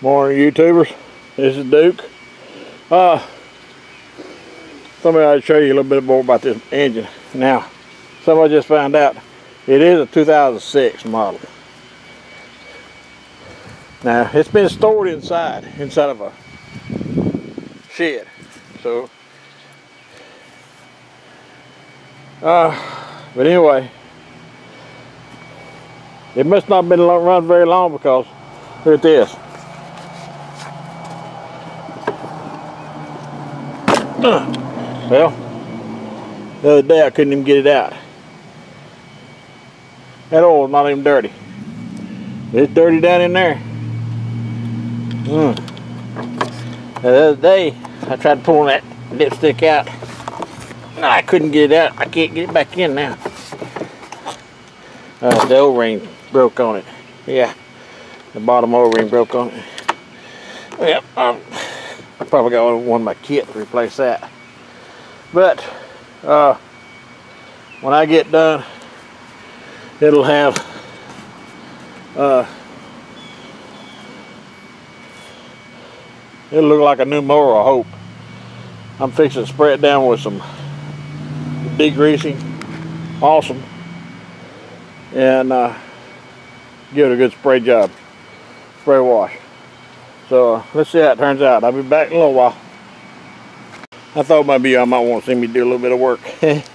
Morning YouTubers, this is Duke. Uh, somebody to show you a little bit more about this engine. Now, somebody just found out it is a 2006 model. Now, it's been stored inside, inside of a shed. So, uh, but anyway, it must not have been run very long because look at this. Well, the other day I couldn't even get it out. That oil's not even dirty. It's dirty down in there. Mm. The other day I tried pulling that dipstick out. No, I couldn't get it out. I can't get it back in now. Uh, the O-ring broke on it. Yeah, the bottom O-ring broke on it. Yep, um, I probably got one of my kit to replace that. But uh, when I get done, it'll have uh, it'll look like a new mower, I hope. I'm fixing to spray it down with some degreasing, awesome, and uh, give it a good spray job, spray wash. So let's see how it turns out. I'll be back in a little while. I thought maybe y'all might want to see me do a little bit of work.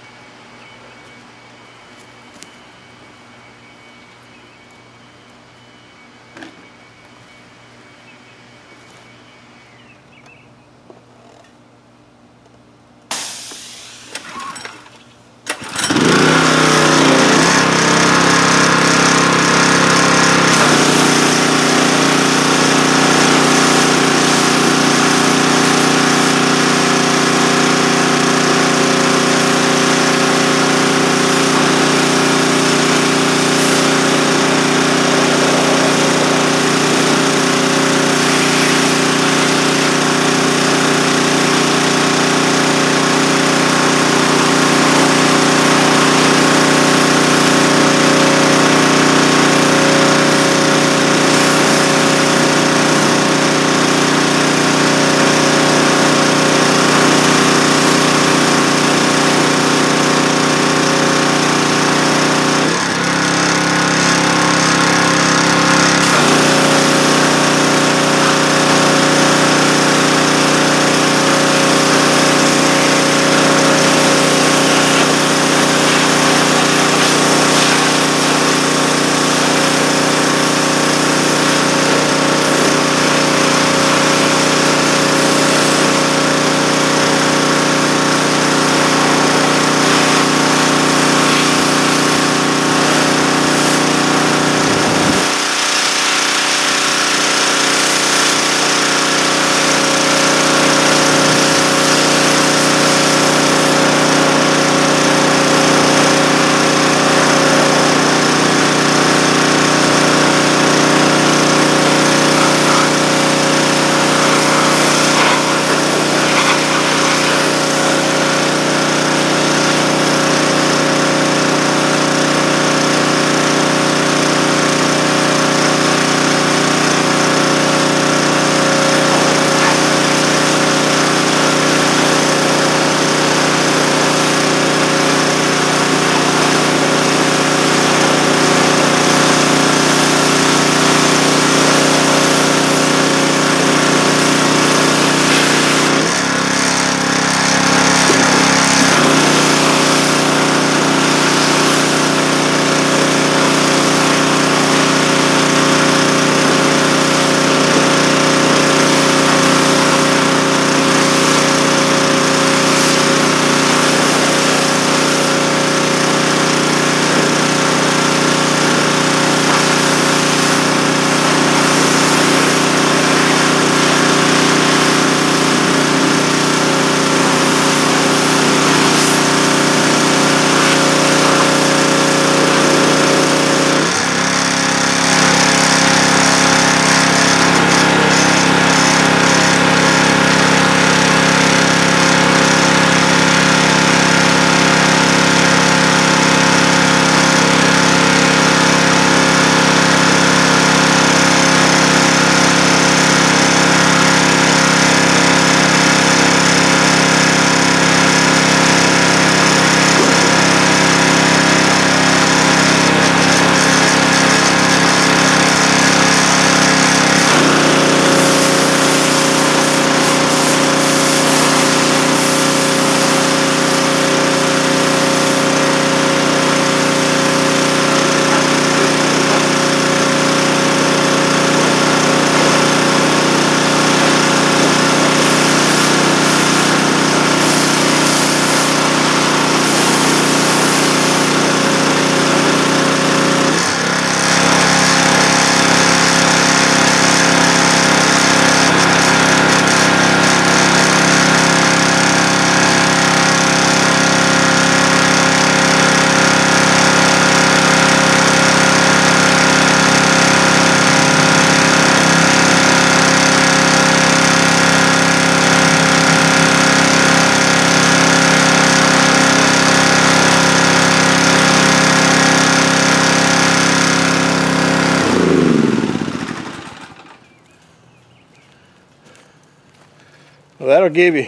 that'll give you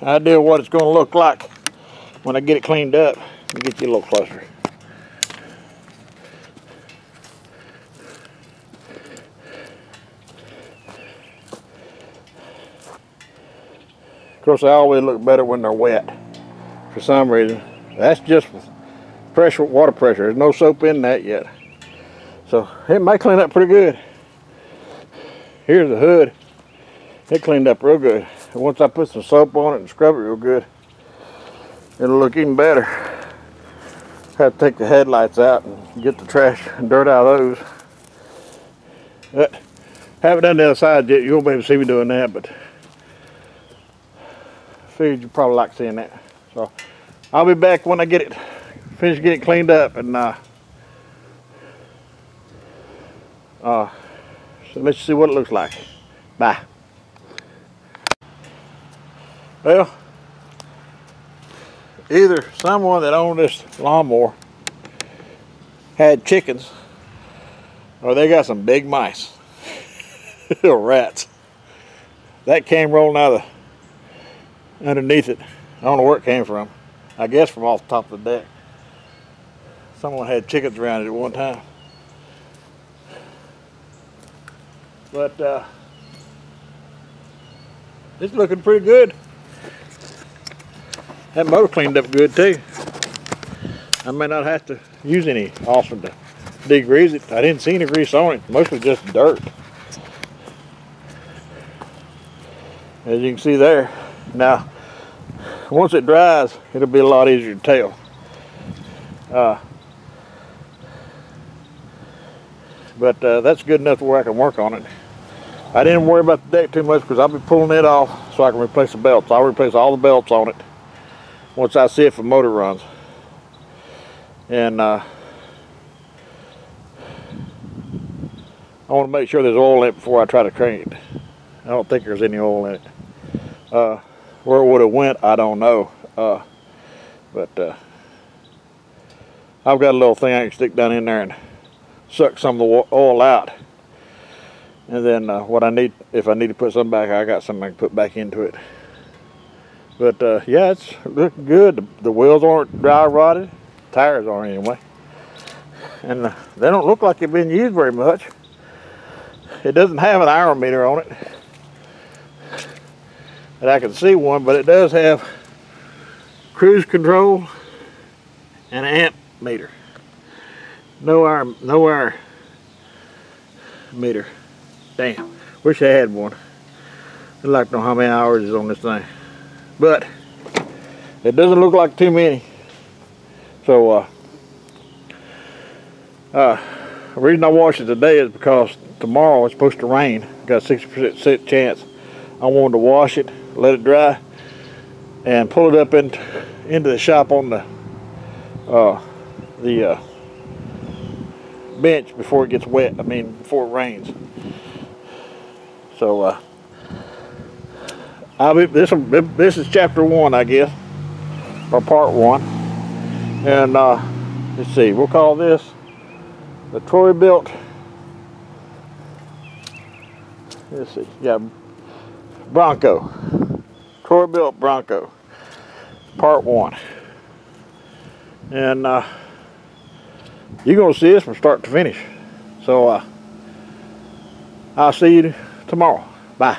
an idea of what it's going to look like when I get it cleaned up. Let me get you a little closer. Of course, they always look better when they're wet for some reason. That's just pressure, water pressure. There's no soap in that yet. So it might clean up pretty good. Here's the hood. It cleaned up real good. Once I put some soap on it and scrub it real good, it'll look even better. Have to take the headlights out and get the trash and dirt out of those. But haven't done the other side yet. You won't be able to see me doing that, but figured you probably like seeing that. So I'll be back when I get it finish getting it cleaned up and uh, uh, so let's see what it looks like. Bye. Well, either someone that owned this lawnmower had chickens or they got some big mice or rats. That came rolling out of underneath it. I don't know where it came from. I guess from off the top of the deck. Someone had chickens around it at one time. But uh, it's looking pretty good. That motor cleaned up good too. I may not have to use any awesome to degrease it. I didn't see any grease on it, mostly just dirt. As you can see there. Now, once it dries, it'll be a lot easier to tell. Uh, but uh, that's good enough where I can work on it. I didn't worry about the deck too much because I'll be pulling it off so I can replace the belts. I'll replace all the belts on it once I see if the motor runs. And uh, I want to make sure there's oil in it before I try to crank it. I don't think there's any oil in it. Uh, where it would have went, I don't know. Uh, but uh, I've got a little thing I can stick down in there and suck some of the oil out. And then uh, what I need, if I need to put some back, I got something I can put back into it. But uh, yeah, it's looking good. The, wheels aren't dry rotted. Tires aren't anyway. And uh, they don't look like they've been used very much. It doesn't have an hour meter on it. And I can see one, but it does have cruise control and an amp meter. No hour, no hour meter. Damn, wish I had one. I'd like to know how many hours is on this thing. But, it doesn't look like too many. So, uh, uh, the reason I washed it today is because tomorrow it's supposed to rain. Got a 60% chance. I wanted to wash it, let it dry, and pull it up in, into the shop on the uh, the uh, bench before it gets wet. I mean, before it rains. So, uh, I'll be, this, this is chapter one, I guess, or part one. And uh, let's see, we'll call this the Troy-Bilt. let's see, yeah, Bronco. Troy-Bilt Bronco, part one. And uh, you're going to see this from start to finish. So, uh, I'll see you tomorrow. Bye.